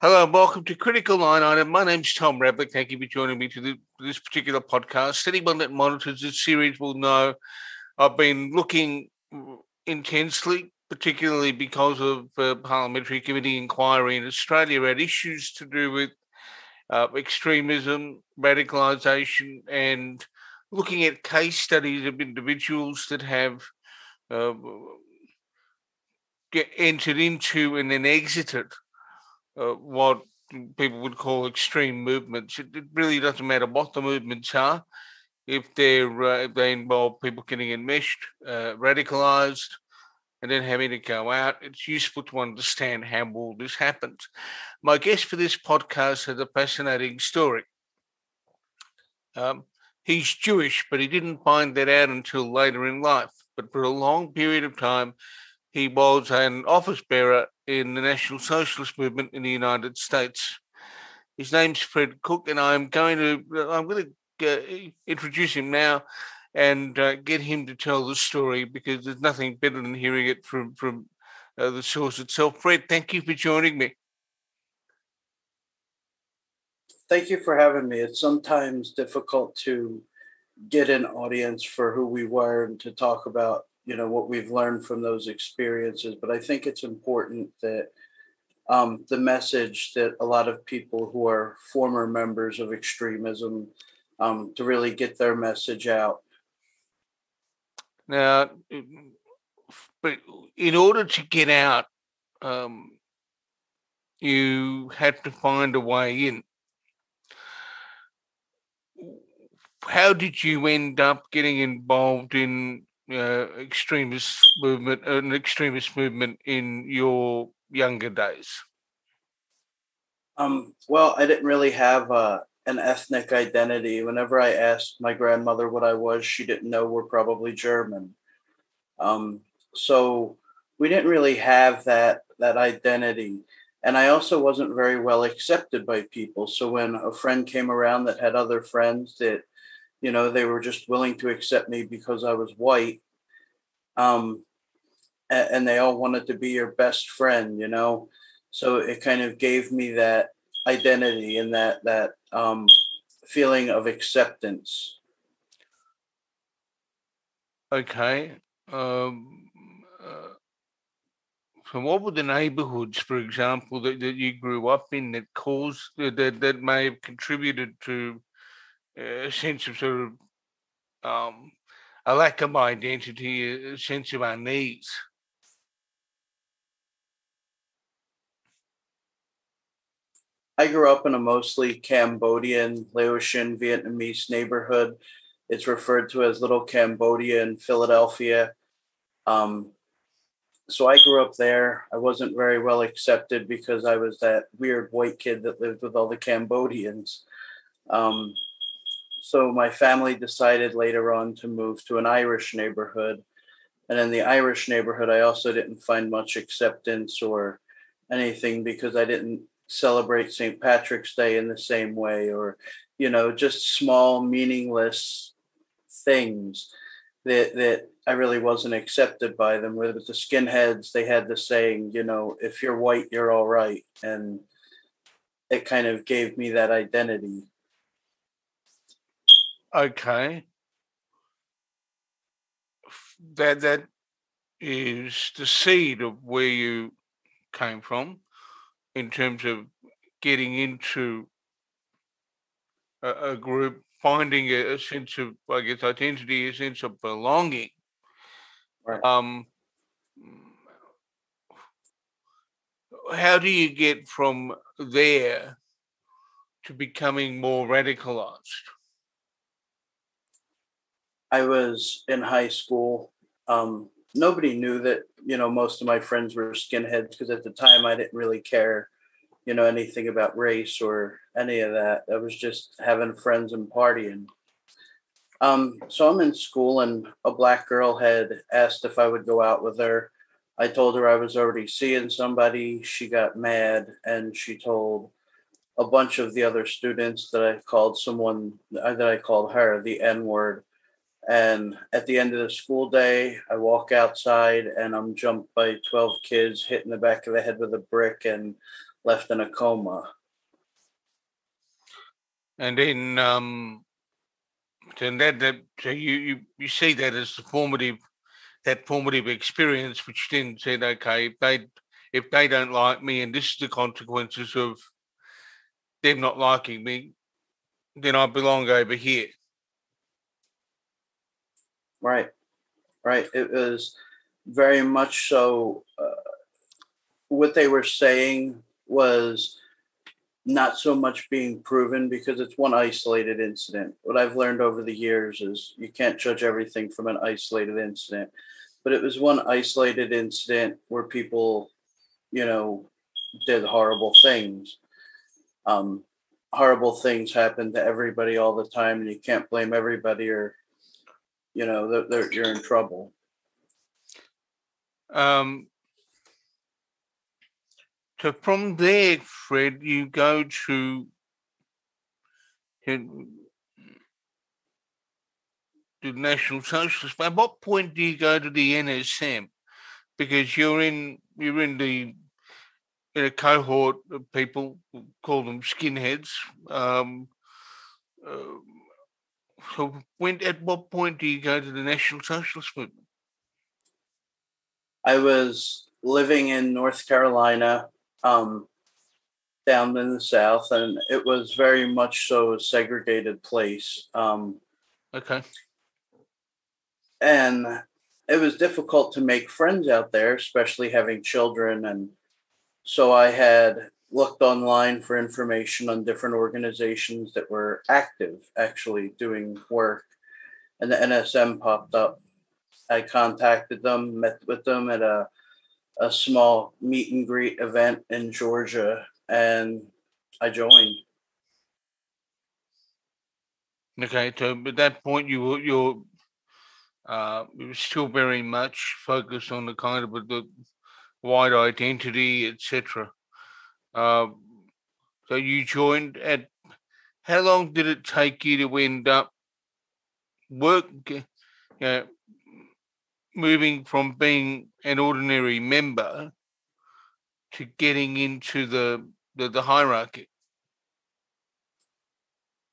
Hello and welcome to Critical Line Item. My name's Tom Ravlic. Thank you for joining me to the, this particular podcast. Anyone that monitors this series will know I've been looking intensely, particularly because of uh, parliamentary committee inquiry in Australia at issues to do with uh, extremism, radicalisation, and looking at case studies of individuals that have uh, entered into and then exited uh, what people would call extreme movements. It, it, really doesn't matter what the movements are. If they're uh, if they involve people getting enmeshed, uh, radicalized, and then having to go out, it's useful to understand how all this happens. My guest for this podcast has a fascinating story. Um, he's Jewish, but he didn't find that out until later in life. But for a long period of time, he was an office bearer in the National Socialist movement in the United States. His name's Fred Cook, and I'm going to I'm going to introduce him now and uh, get him to tell the story because there's nothing better than hearing it from from uh, the source itself. Fred, thank you for joining me. Thank you for having me. It's sometimes difficult to get an audience for who we were and to talk about you know what we've learned from those experiences but i think it's important that um, the message that a lot of people who are former members of extremism um, to really get their message out. Now but in order to get out um, you had to find a way in. How did you end up getting involved in uh, extremist movement, an extremist movement in your younger days? Um, well, I didn't really have uh, an ethnic identity. Whenever I asked my grandmother what I was, she didn't know we're probably German. Um, so we didn't really have that that identity. And I also wasn't very well accepted by people. So when a friend came around that had other friends that you know they were just willing to accept me because i was white. Um and, and they all wanted to be your best friend you know? So it kind of gave me that identity and that that um feeling of acceptance. Okay um uh, so what were the neighborhoods for example that, that you grew up in that caused that that may have contributed to a sense of sort of um, a lack of identity, a sense of unease. I grew up in a mostly Cambodian, Laotian, Vietnamese neighborhood. It's referred to as Little Cambodia in Philadelphia. Um, so I grew up there. I wasn't very well accepted because I was that weird white kid that lived with all the Cambodians. Um, so my family decided later on to move to an Irish neighborhood. And in the Irish neighborhood, I also didn't find much acceptance or anything because I didn't celebrate St. Patrick's Day in the same way, or, you know, just small, meaningless things that, that I really wasn't accepted by them. With the skinheads, they had the saying, you know, if you're white, you're all right. And it kind of gave me that identity Okay. That that is the seed of where you came from in terms of getting into a, a group, finding a, a, sense of, I guess, identity, a sense of belonging. Right. Um, how do you get from there to becoming more radicalized? I was in high school. Um, nobody knew that, you know, most of my friends were skinheads because at the time I didn't really care, you know, anything about race or any of that. I was just having friends and partying. Um, so I'm in school and a black girl had asked if I would go out with her. I told her I was already seeing somebody. She got mad and she told a bunch of the other students that I called someone that I called her the N word and at the end of the school day, I walk outside and I'm jumped by 12 kids, hit in the back of the head with a brick, and left in a coma. And then, um, so that, that so you, you you see that as the formative, that formative experience, which then said, okay, they if they don't like me, and this is the consequences of them not liking me, then I belong over here. Right, right. It was very much so. Uh, what they were saying was not so much being proven because it's one isolated incident. What I've learned over the years is you can't judge everything from an isolated incident. But it was one isolated incident where people, you know, did horrible things. Um, horrible things happen to everybody all the time, and you can't blame everybody or, you know, they're, they're, you're in trouble. Um, so from there, Fred, you go to, the National Socialist. At what point do you go to the NSM? Because you're in you're in the in a cohort of people call them skinheads. Um, uh, so when at what point do you go to the National Socialist movement? I was living in North Carolina, um, down in the South, and it was very much so a segregated place. Um, okay. And it was difficult to make friends out there, especially having children. And so I had looked online for information on different organizations that were active, actually doing work. And the NSM popped up. I contacted them, met with them at a a small meet and greet event in Georgia, and I joined. Okay, so at that point, you were uh, you were still very much focused on the kind of the white identity, etc. Uh, so you joined at. How long did it take you to end up work? You know, moving from being an ordinary member to getting into the, the, the hierarchy?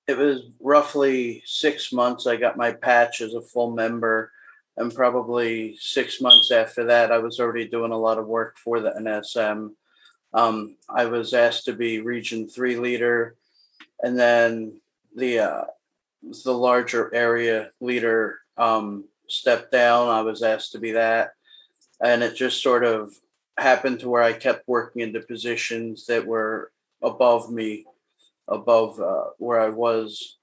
It was roughly six months. I got my patch as a full member, and probably six months after that, I was already doing a lot of work for the NSM. Um, I was asked to be Region Three leader, and then the uh, the larger area leader um, stepped down. I was asked to be that. And it just sort of happened to where I kept working into positions that were above me, above uh, where I was.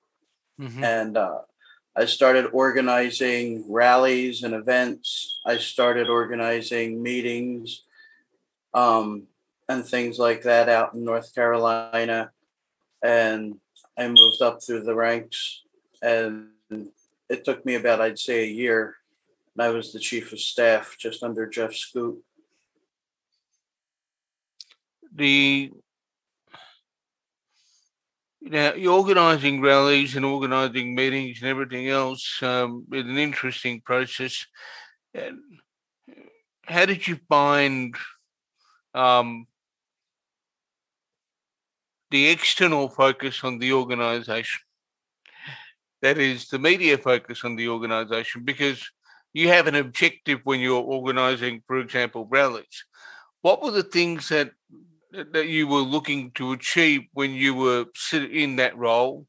Mm-hmm. And uh, I started organizing rallies and events. I started organizing meetings um, and things like that out in North Carolina. And I moved up through the ranks and it took me about, I'd say, a year. And I was the chief of staff just under Jeff Schoep. The you're organizing rallies and organizing meetings and everything else um, is an interesting process. And how did you find um, the external focus on the organization? that is the media focus on the organization because you have an objective when you're organizing, for example, rallies. What were the things that that you were looking to achieve when you were in that role,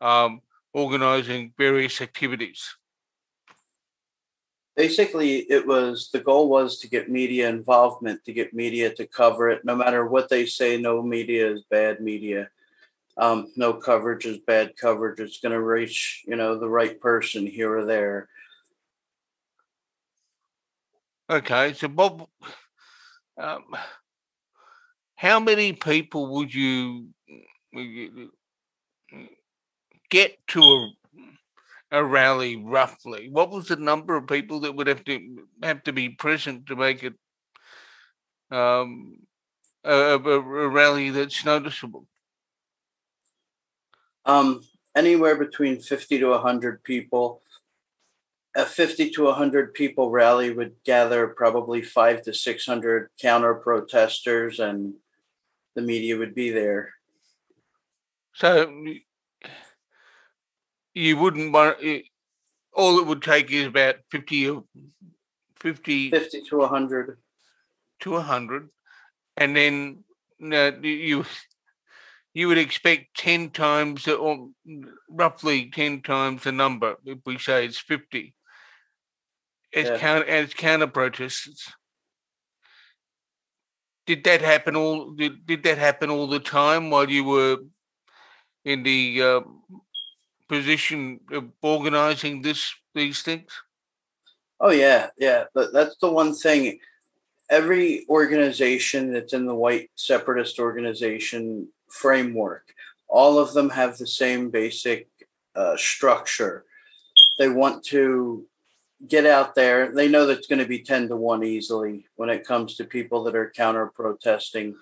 um, organizing various activities? Basically, it was the goal was to get media involvement, to get media to cover it. No matter what they say, no media is bad media um, no coverage is bad coverage. It's going to reach, you know, the right person here or there. Okay, so Bob, um, how many people would you, get to a, a rally roughly? What was the number of people that would have to have to be present to make it um, a, a, a rally that's noticeable? Um, anywhere between 50 to 100 people. A 50 to 100 people rally would gather probably five to 600 counter protesters and the media would be there. So you wouldn't want all it would take is about 50 50 50 to 100 to 100 and then uh, you you would expect 10 times or roughly 10 times the number if we say it's 50 as yeah. counter as counter protests. Did that happen all did, did that happen all the time while you were in the uh, position of organizing this these things oh yeah yeah but that's the one thing every organization that's in the white separatist organization framework all of them have the same basic uh, structure they want to get out there. They know that's going to be 10 to 1 easily when it comes to people that are counter protesting.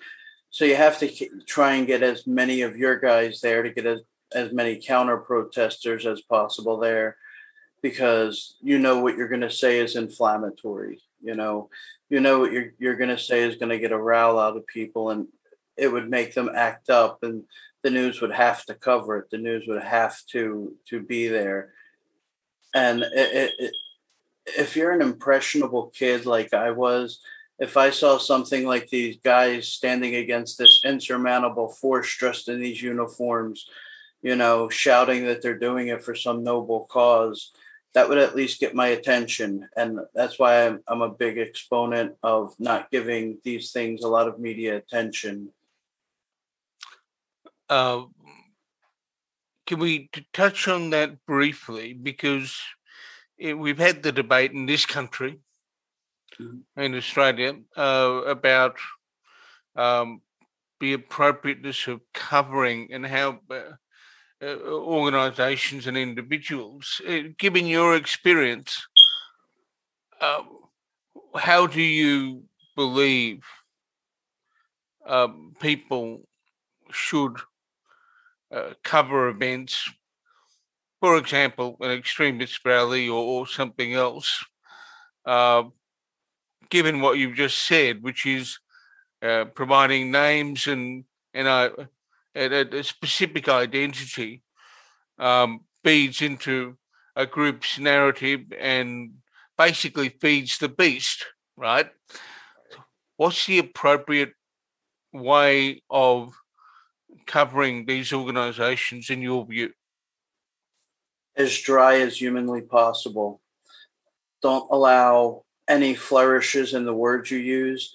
So you have to try and get as many of your guys there to get as, as many counter protesters as possible there because you know what you're going to say is inflammatory. You know, you know what you're, you're going to say is going to get a row out of people and it would make them act up and the news would have to cover it. The news would have to, to be there. And it, it, if you're an impressionable kid like I was, if I saw something like these guys standing against this insurmountable force dressed in these uniforms, you know, shouting that they're doing it for some noble cause, that would at least get my attention. And that's why I'm, I'm a big exponent of not giving these things a lot of media attention. Uh, can we touch on that briefly? Because we've had the debate in this country, mm-hmm. in Australia, uh, about um, the appropriateness of covering and how uh, uh, organisations and individuals, uh, given your experience, uh, how do you believe um, people should uh, cover events? For example, an extremist rally or, or something else, uh, given what you've just said, which is uh, providing names and and a, a, a specific identity um, feeds into a group's narrative and basically feeds the beast, right? What's the appropriate way of covering these organizations in your view? as dry as humanly possible. Don't allow any flourishes in the words you use.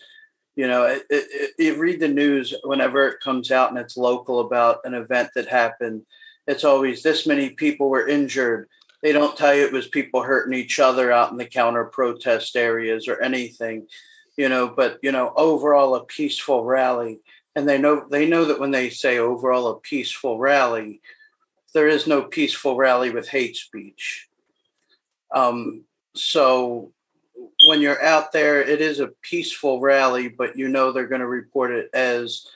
You know, it, it, it, read the news whenever it comes out and it's local about an event that happened. It's always this many people were injured. They don't tell you it was people hurting each other out in the counter protest areas or anything, you know, but, you know, overall a peaceful rally. And they know they know that when they say overall a peaceful rally, there is no peaceful rally with hate speech. Um, so when you're out there, it is a peaceful rally, but you know they're going to report it as,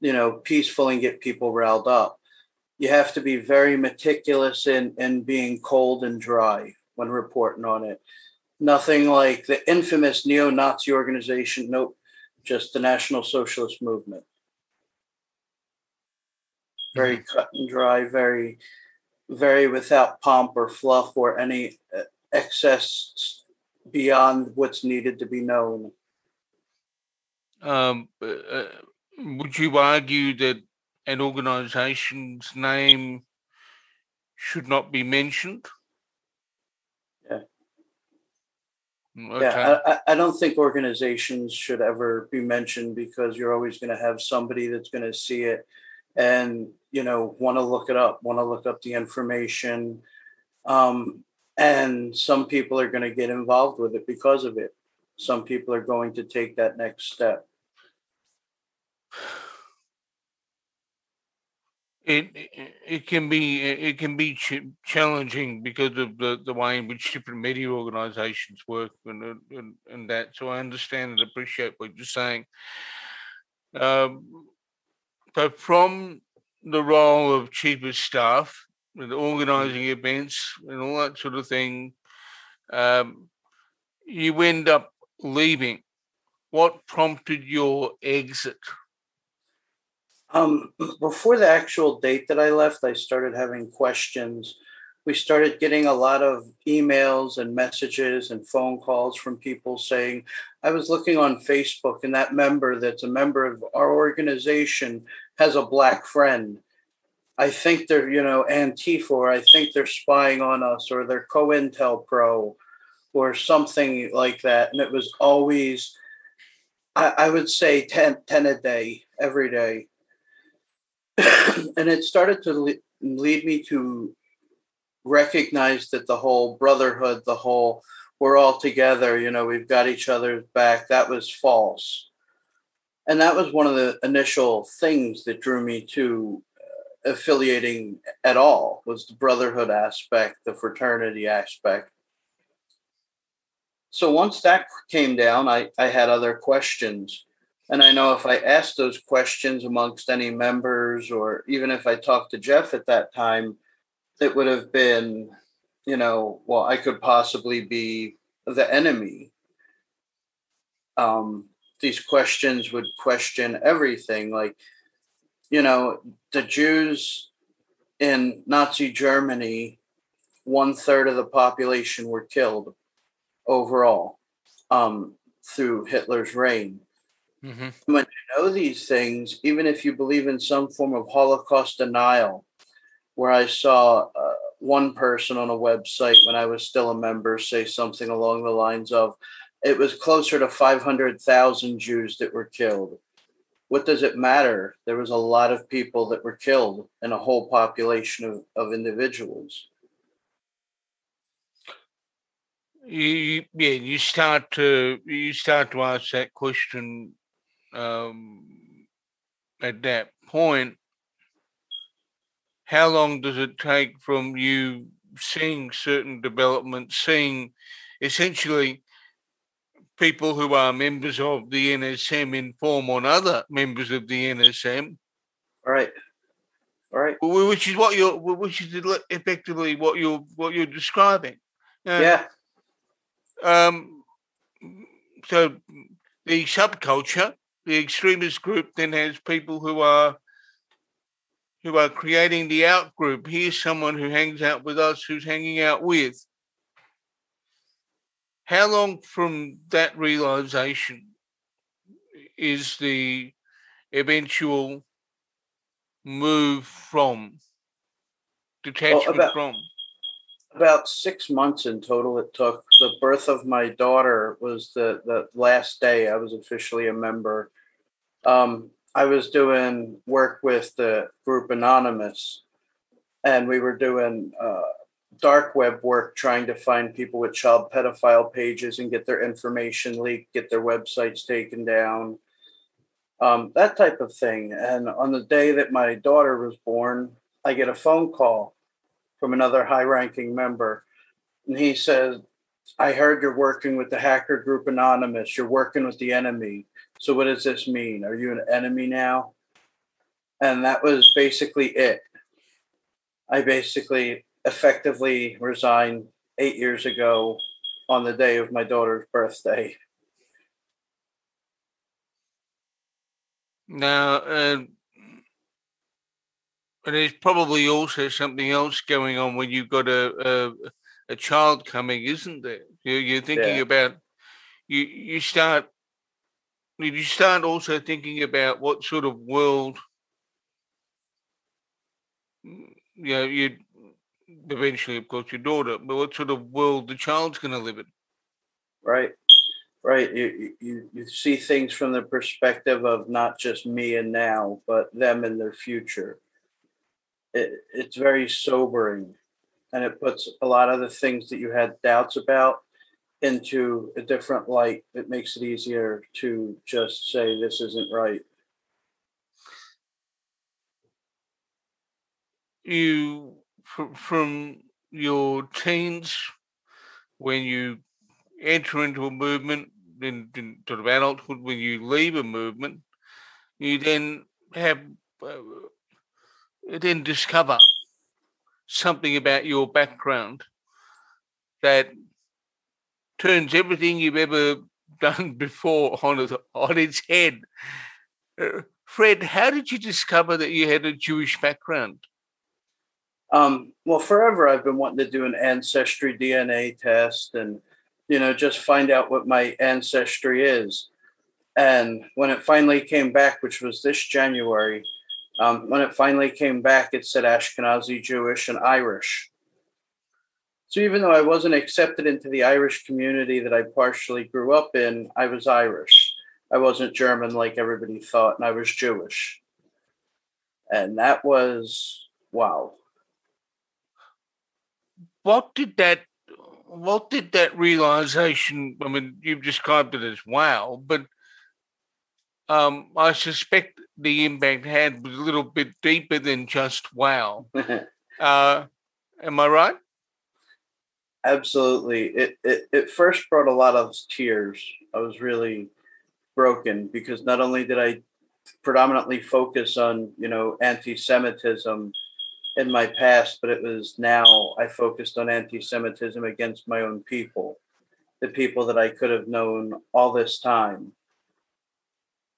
you know, peaceful and get people riled up. You have to be very meticulous in, in being cold and dry when reporting on it. Nothing like the infamous neo Nazi organization, nope, just the National Socialist Movement very cut and dry, very, very without pomp or fluff or any uh, excess beyond what's needed to be known. Um, uh, uh, would you argue that an organization's name should not be mentioned? Yeah. Okay. Yeah, I, I don't think organizations should ever be mentioned because you're always going to have somebody that's going to see it and you know want to look it up want to look up the information um, and some people are going to get involved with it because of it. Some people are going to take that next step. It it can be it can be ch- challenging because of the, the way in which different media organizations work and, and and that. So i understand and appreciate what you're saying. Um, but from the role of chief of staff with organizing events and all that sort of thing, um, you end up leaving. What prompted your exit? Um, before the actual date that I left, I started having questions. We started getting a lot of emails and messages and phone calls from people saying, I was looking on Facebook and that member that's a member of our organization has a black friend. I think they're, you know, Antifa, or I think they're spying on us, or they're COINTELPRO, or something like that. And it was always, I, I would say 10, 10 a day, every day. and it started to le- lead me to recognize that the whole brotherhood, the whole we're all together, you know, we've got each other's back, that was false. And that was one of the initial things that drew me to affiliating at all was the brotherhood aspect, the fraternity aspect. So once that came down, I, I had other questions. And I know if I asked those questions amongst any members, or even if I talked to Jeff at that time, it would have been, you know, well, I could possibly be the enemy. Um, these questions would question everything. Like, you know, the Jews in Nazi Germany, one third of the population were killed overall um, through Hitler's reign. Mm-hmm. When you know these things, even if you believe in some form of Holocaust denial, where I saw uh, one person on a website when I was still a member say something along the lines of, it was closer to 500,000 Jews that were killed. What does it matter? There was a lot of people that were killed and a whole population of, of individuals. You, yeah, you start to you start to ask that question um, at that point, how long does it take from you seeing certain developments, seeing essentially people who are members of the NSM inform on other members of the NSM? All right. All right. Which is what you're, which is effectively what you're, what you're describing. Yeah. Um. So the subculture, the extremist group, then has people who are who are creating the out group. Here's someone who hangs out with us, who's hanging out with. How long from that realization is the eventual move from detachment well, about, from? About six months in total. It took the birth of my daughter was the the last day I was officially a member. Um, I was doing work with the group Anonymous, and we were doing uh, dark web work trying to find people with child pedophile pages and get their information leaked, get their websites taken down, um, that type of thing. And on the day that my daughter was born, I get a phone call from another high ranking member. And he says, I heard you're working with the hacker group Anonymous. You're working with the enemy. So what does this mean? Are you an enemy now? And that was basically it. I basically effectively resigned eight years ago on the day of my daughter's birthday. Now, uh, there's probably also something else going on when you've got a a, a child coming, isn't there? You're, you're thinking yeah. about you. You start you start also thinking about what sort of world you know you eventually of course your daughter but what sort of world the child's going to live in? Right right you, you you see things from the perspective of not just me and now but them and their future. It, it's very sobering and it puts a lot of the things that you had doubts about into a different light. It makes it easier to just say this isn't right. You from your teens when you enter into a movement then sort of adulthood when you leave a movement you then have uh, then discover something about your background that turns everything you've ever done before on its, on its head. Uh, Fred, how did you discover that you had a Jewish background? Um, well, forever I've been wanting to do an ancestry DNA test and, you know, just find out what my ancestry is. And when it finally came back, which was this January, um, when it finally came back, it said Ashkenazi Jewish and Irish. So even though I wasn't accepted into the Irish community that I partially grew up in, I was Irish. I wasn't German like everybody thought, and I was Jewish. And that was wow. What did that what did that realization I mean you've described it as wow, but um, I suspect the impact had was a little bit deeper than just wow. uh, am I right? Absolutely. It, it it first brought a lot of tears. I was really broken because not only did I predominantly focus on you know anti-Semitism in my past, but it was now I focused on anti-Semitism against my own people, the people that I could have known all this time.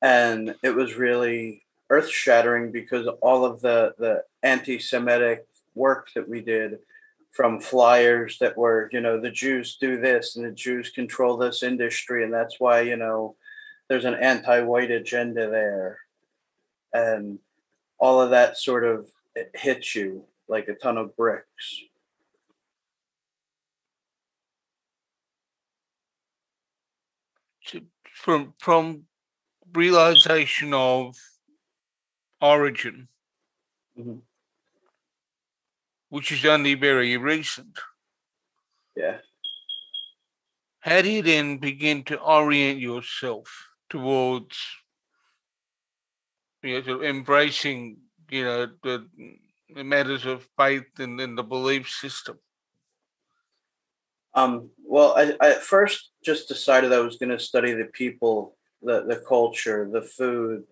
And it was really earth shattering because all of the the anti-Semitic work that we did from flyers that were you know the Jews do this and the Jews control this industry and that's why you know there's an anti-white agenda there. And all of that sort of hits you like a ton of bricks from from realization of origin, mm-hmm. which is only very recent. Yeah. How do you then begin to orient yourself towards you know, embracing, you know, the, the matters of faith and, and the belief system? Um, well, I, I first just decided I was going to study the people the the culture, the food,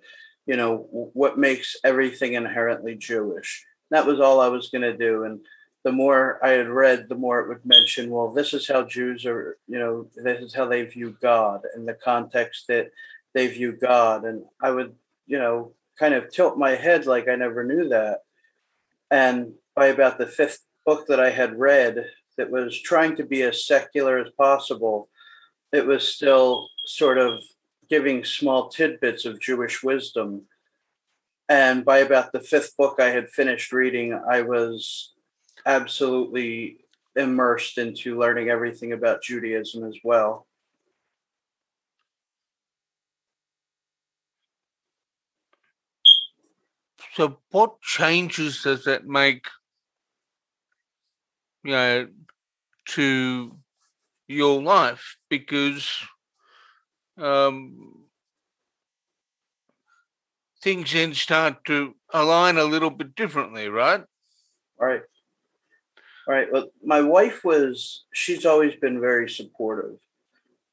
you know, what makes everything inherently Jewish. That was all I was going to do, and the more I had read, the more it would mention, well, this is how Jews are, you know, this is how they view God in the context that they view God. And I would, you know, kind of tilt my head like I never knew that. And by about the fifth book that I had read that was trying to be as secular as possible, it was still sort of giving small tidbits of Jewish wisdom. And by about the fifth book I had finished reading, I was absolutely immersed into learning everything about Judaism as well. So, what changes does that make, you know, to your life? Because um, things then start to align a little bit differently, right? Right. All right. Well, my wife was, she's always been very supportive.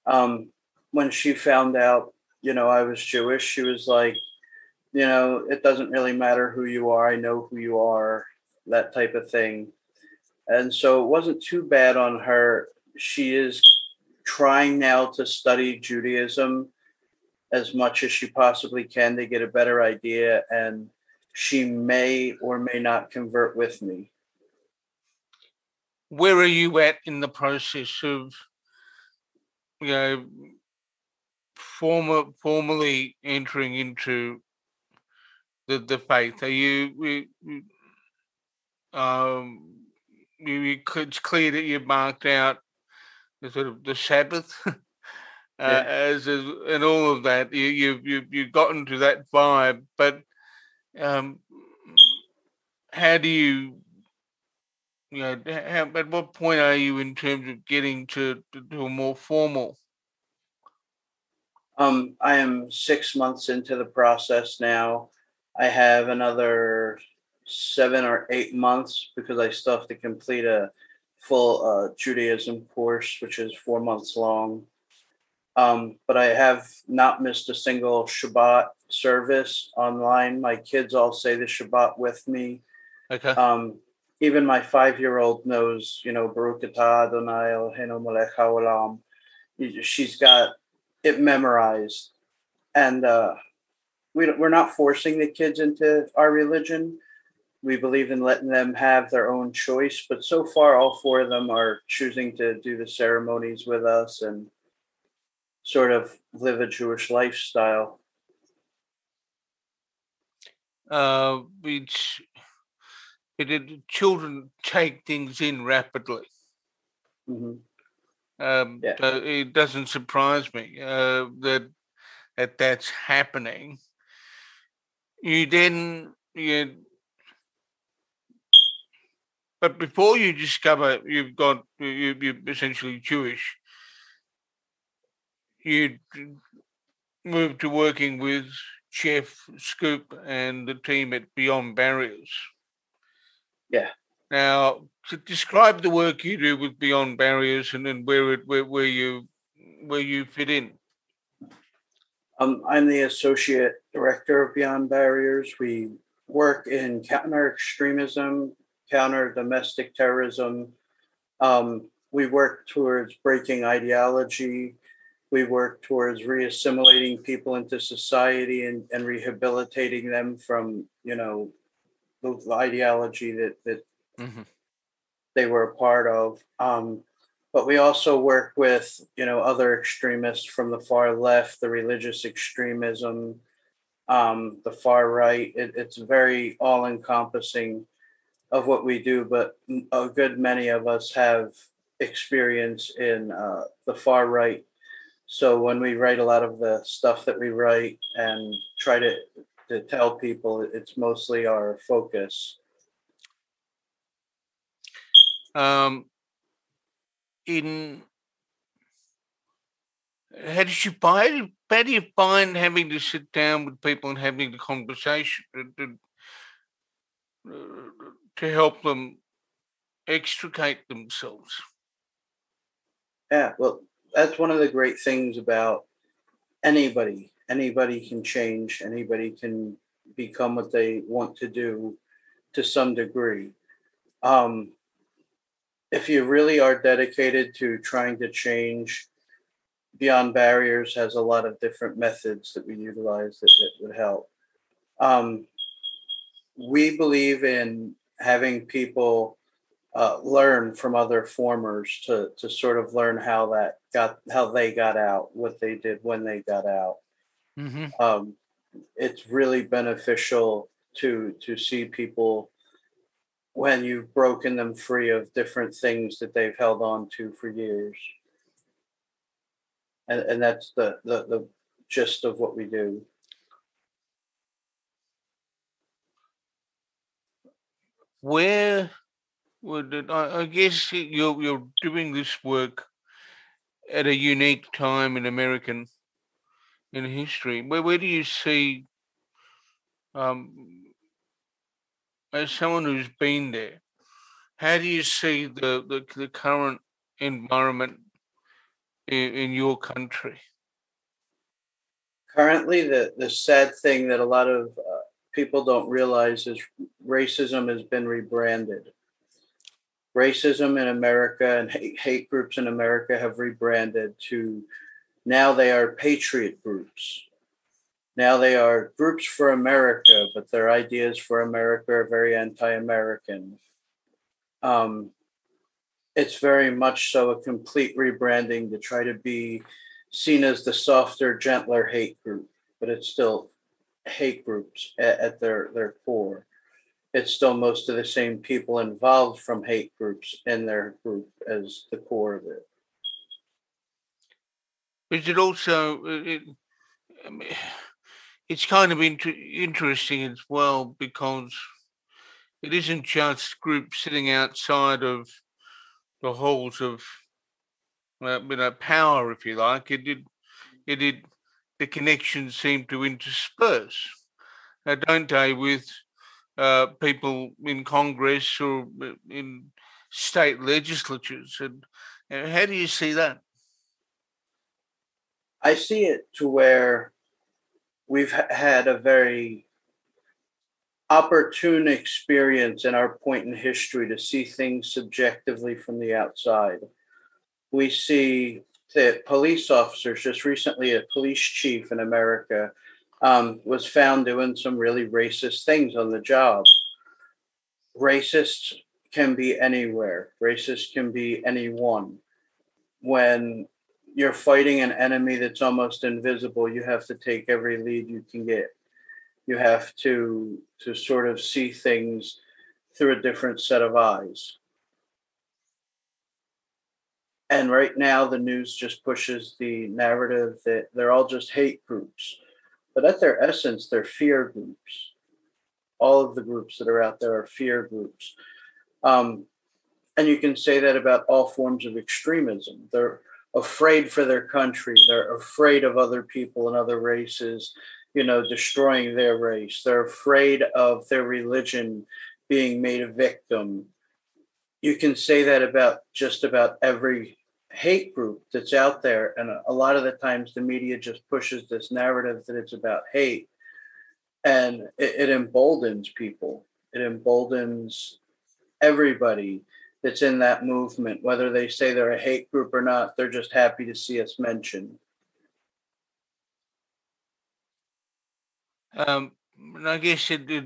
Um, when she found out, you know, I was Jewish, she was like, you know, it doesn't really matter who you are. I know who you are, that type of thing. And so it wasn't too bad on her. She is trying now to study Judaism as much as she possibly can to get a better idea, and she may or may not convert with me. Where are you at in the process of, you know, former, formally entering into the, the faith? Are you, we um, you, it's clear that you've marked out the sort of the Sabbath, uh, yeah. as, as and all of that. You you you you've gotten to that vibe, but um, how do you? You know, how, at what point are you in terms of getting to, to, to a more formal? Um, I am six months into the process now. I have another seven or eight months because I still have to complete a full uh, Judaism course, which is four months long. Um, but I have not missed a single Shabbat service online. My kids all say the Shabbat with me. Okay. Um, even my five-year-old knows, you know, Baruch Atah Adonai Eloheinu Melech Haolam. She's got it memorized, and uh, we we're not forcing the kids into our religion. We believe in letting them have their own choice, but so far, all four of them are choosing to do the ceremonies with us and sort of live a Jewish lifestyle. uh, which it, it, children take things in rapidly. Mhm. Um, Yeah. so it doesn't surprise me uh, that that that's happening. You then you, but before you discover you've got you, you're essentially Jewish, you move to working with Jeff Schoep and the team at Beyond Barriers. Yeah. Now, to describe the work you do with Beyond Barriers and then where it where, where you where you fit in. Um, I'm the associate director of Beyond Barriers. We work in counter extremism, counter domestic terrorism. Um, we work towards breaking ideology. We work towards reassimilating people into society and, and rehabilitating them from, you know, the, the ideology that, that Mhm. they were a part of. Um, but we also work with you know other extremists from the far left, the religious extremism, um, the far right. It, it's very all encompassing of what we do. But a good many of us have experience in uh, the far right. So when we write a lot of the stuff that we write and try to to tell people, it's mostly our focus. Um, in did you find how do you find having to sit down with people and having the conversation to, to, uh, to help them extricate themselves? Yeah, well, that's one of the great things about anybody. Anybody can change, anybody can become what they want to do to some degree. Um, if you really are dedicated to trying to change, Beyond Barriers has a lot of different methods that we utilize that, that would help. Um, we believe in having people uh, learn from other formers to to sort of learn how that got how they got out, what they did when they got out. Mm-hmm. Um, it's really beneficial to to see people when you've broken them free of different things that they've held on to for years. And and that's the the, the gist of what we do. Where would it, I, I guess you're you're doing this work at a unique time in American in history. Where where do you see um, as someone who's been there, how do you see the, the, the current environment in, in your country? Currently, the the sad thing that a lot of uh, people don't realize is racism has been rebranded. Racism in America and hate, hate groups in America have rebranded to now they are patriot groups. Now they are groups for America, but their ideas for America are very anti American. Um, it's very much so a complete rebranding to try to be seen as the softer, gentler hate group, but it's still hate groups at, at their, their core. It's still most of the same people involved from hate groups in their group as the core of it. Is it also, uh, it, I mean, it's kind of inter- interesting as well because it isn't just groups sitting outside of the halls of uh, you know, power, if you like. It did, it did, the connections seem to intersperse, uh, don't they, with uh, people in Congress or uh, in state legislatures. And uh, how do you see that? I see it to where we've had a very opportune experience in our point in history to see things subjectively from the outside. We see that police officers, just recently, a police chief in America um, was found doing some really racist things on the job. Racists can be anywhere, racists can be anyone. When you're fighting an enemy that's almost invisible, you have to take every lead you can get. You have to to sort of see things through a different set of eyes. And right now, the news just pushes the narrative that they're all just hate groups. But at their essence, they're fear groups. All of the groups that are out there are fear groups. Um, and you can say that about all forms of extremism. They're afraid for their country, they're afraid of other people and other races, you know, destroying their race. They're afraid of their religion being made a victim. You can say that about just about every hate group that's out there. And a lot of the times the media just pushes this narrative that it's about hate and it, it emboldens people. It emboldens everybody that's in that movement, whether they say they're a hate group or not, they're just happy to see us mentioned. Um, and I guess it, it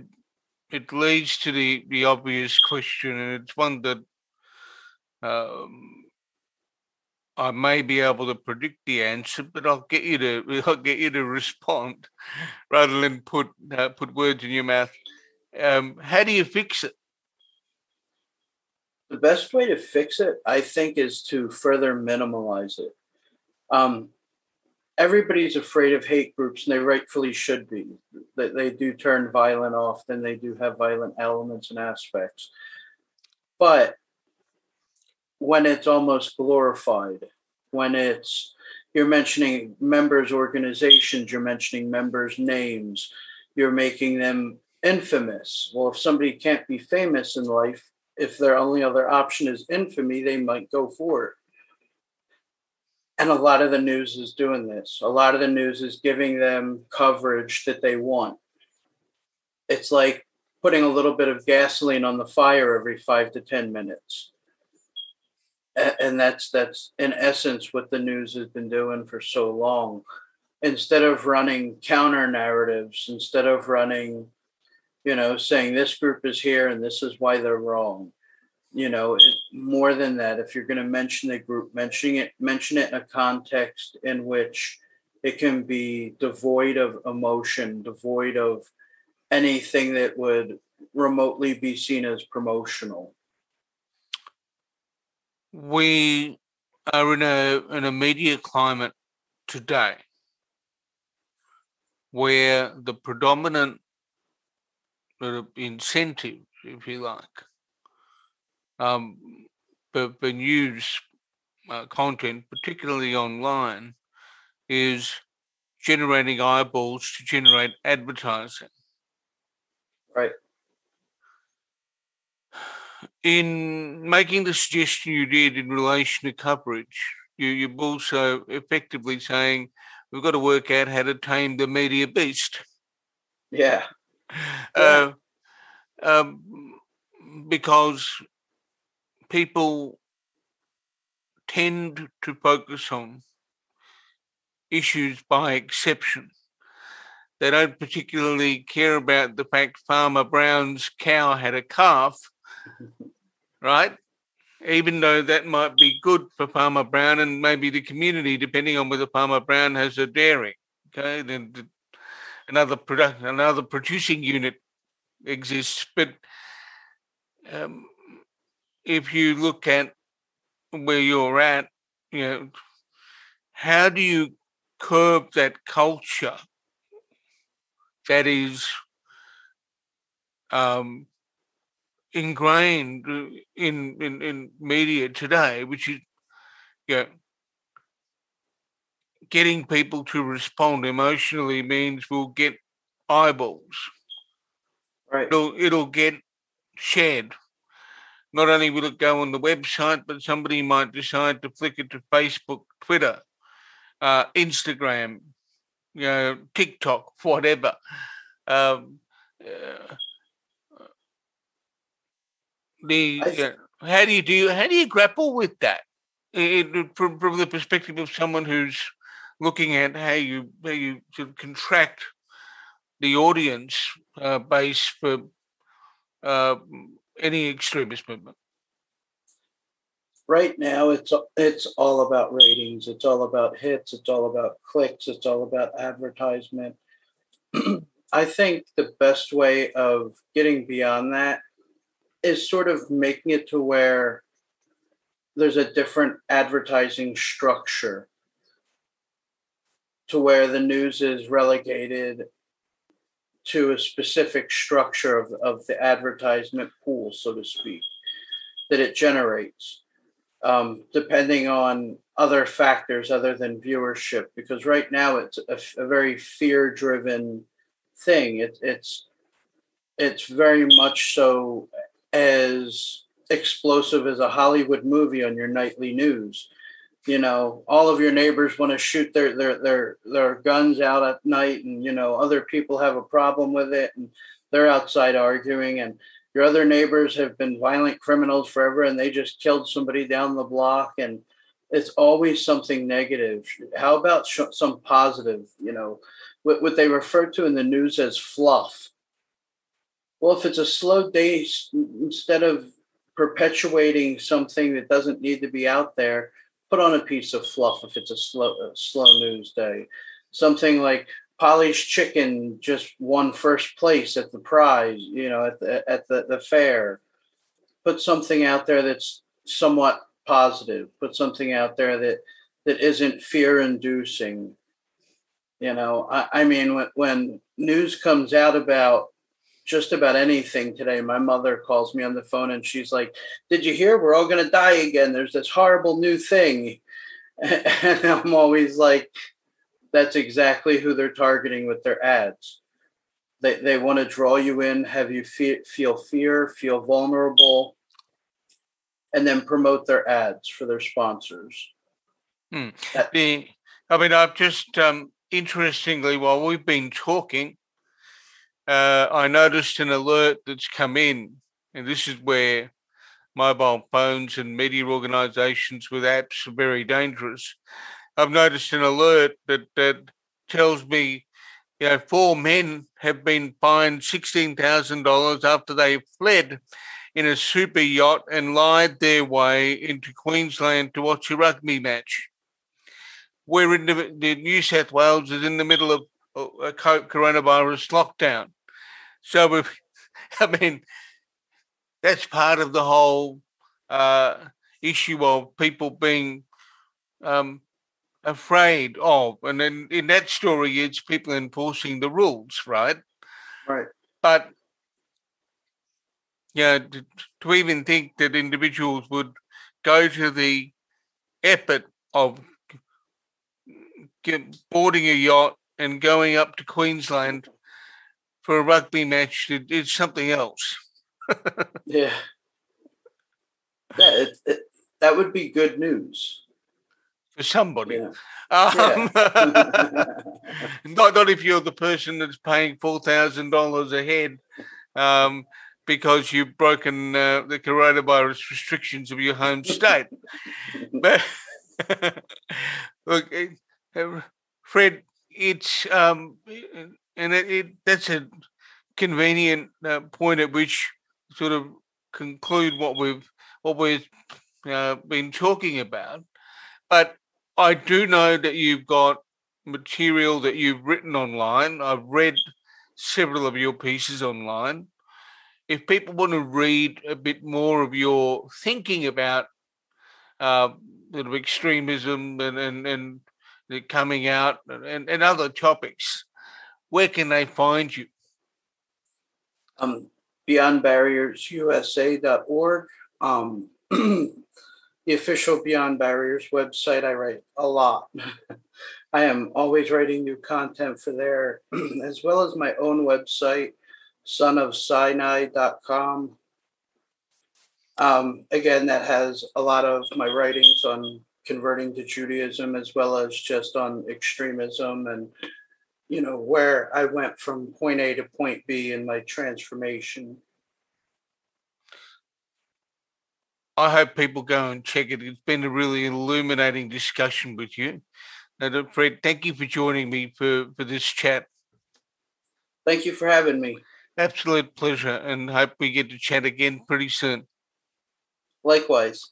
it leads to the the obvious question, and it's one that um, I may be able to predict the answer, but I'll get you to I'll get you to respond rather than put uh, put words in your mouth. Um, how do you fix it? The best way to fix it, I think, is to further minimalize it. Um, everybody's afraid of hate groups, and they rightfully should be. They, they do turn violent often. They do have violent elements and aspects, but when it's almost glorified, when it's you're mentioning members' organizations, you're mentioning members' names, you're making them infamous. Well, if somebody can't be famous in life, if their only other option is infamy, they might go for it. And a lot of the news is doing this. A lot of the news is giving them coverage that they want. It's like putting a little bit of gasoline on the fire every five to 10 minutes and that's that's in essence what the news has been doing for so long instead of running counter narratives instead of running you know saying this group is here and this is why they're wrong you know it, more than that if you're going to mention the group mentioning it mention it in a context in which it can be devoid of emotion devoid of anything that would remotely be seen as promotional. We are in a in a media climate today where the predominant incentive, if you like, um, for, for news uh, content, particularly online, is generating eyeballs to generate advertising. Right in making the suggestion you did in relation to coverage, you, you're also effectively saying we've got to work out how to tame the media beast. Yeah. Uh, um, because people tend to focus on issues by exception. They don't particularly care about the fact Farmer Brown's cow had a calf right? Even though that might be good for Farmer Brown and maybe the community, depending on whether Farmer Brown has a dairy. Okay, then another product, another producing unit exists. But um, if you look at where you're at, you know, how do you curb that culture that is um, ingrained in, in, in media today, which is you know, getting people to respond emotionally means we'll get eyeballs. Right. It'll, it'll get shared. Not only will it go on the website, but somebody might decide to flick it to Facebook, Twitter, uh, Instagram, you know, TikTok, whatever. Um, uh, the uh, how do you do how do you grapple with that it, from, from the perspective of someone who's looking at how you how you sort of contract the audience uh, base for uh, any extremist movement? Right now, it's it's all about ratings. It's all about hits. It's all about clicks. It's all about advertisement. I think the best way of getting beyond that is sort of making it to where there's a different advertising structure to where the news is relegated to a specific structure of, of the advertisement pool, so to speak, that it generates, um, depending on other factors other than viewership. Because right now it's a, a very fear driven thing. It, it's it's very much so as explosive as a Hollywood movie on your nightly news. You know, all of your neighbors want to shoot their their their their guns out at night, and you know other people have a problem with it, and they're outside arguing, and your other neighbors have been violent criminals forever, and they just killed somebody down the block, and it's always something negative. How about sh- some positive? You know, what, what they refer to in the news as fluff. Well, if it's a slow day, instead of perpetuating something that doesn't need to be out there, put on a piece of fluff if it's a slow a slow news day. Something like Polly's Chicken just won first place at the prize, you know, at the at the, the fair. Put something out there that's somewhat positive. Put something out there that that isn't fear inducing. You know, I, I mean, when, when news comes out about just about anything today. My mother calls me on the phone and she's like, Did you hear? We're all going to die again. There's this horrible new thing. And I'm always like, That's exactly who they're targeting with their ads. They, they want to draw you in, have you feel, feel fear, feel vulnerable, and then promote their ads for their sponsors. Hmm. The, I mean, I've just um, interestingly, while we've been talking, uh, I noticed an alert that's come in, and this is where mobile phones and media organizations with apps are very dangerous. I've noticed an alert that, that tells me you know, four men have been fined $16,000 after they fled in a super yacht and lied their way into Queensland to watch a rugby match. We're in the, the New South Wales is in the middle of coronavirus lockdown. So, if, I mean, that's part of the whole uh, issue of people being um, afraid of. And then in that story, it's people enforcing the rules, right? Right. But yeah, to, to even think that individuals would go to the effort of boarding a yacht and going up to Queensland for a rugby match, it, it's something else. yeah. Yeah, it, it, that would be good news for somebody. Yeah. Um, yeah. not not if you're the person that's paying four thousand dollars a head um, because you've broken uh, the coronavirus restrictions of your home state. but look, uh, Fred, it's um, and it, it, that's a convenient uh, point at which sort of conclude what we've what we've uh, been talking about. But I do know that you've got material that you've written online. I've read several of your pieces online. If people want to read a bit more of your thinking about uh, sort of extremism and and, and the coming out and, and other topics, where can they find you? Um, beyondbarriersusa.org. Um, the official Beyond Barriers website. I write a lot. I am always writing new content for there, as well as my own website, sonofsinai.com. Um, again, that has a lot of my writings on converting to Judaism, as well as just on extremism and you know, where I went from point A to point B in my transformation. I hope people go and check it. It's been a really illuminating discussion with you. And Fred, thank you for joining me for, for this chat. Thank you for having me. Absolute pleasure, and hope we get to chat again pretty soon. Likewise.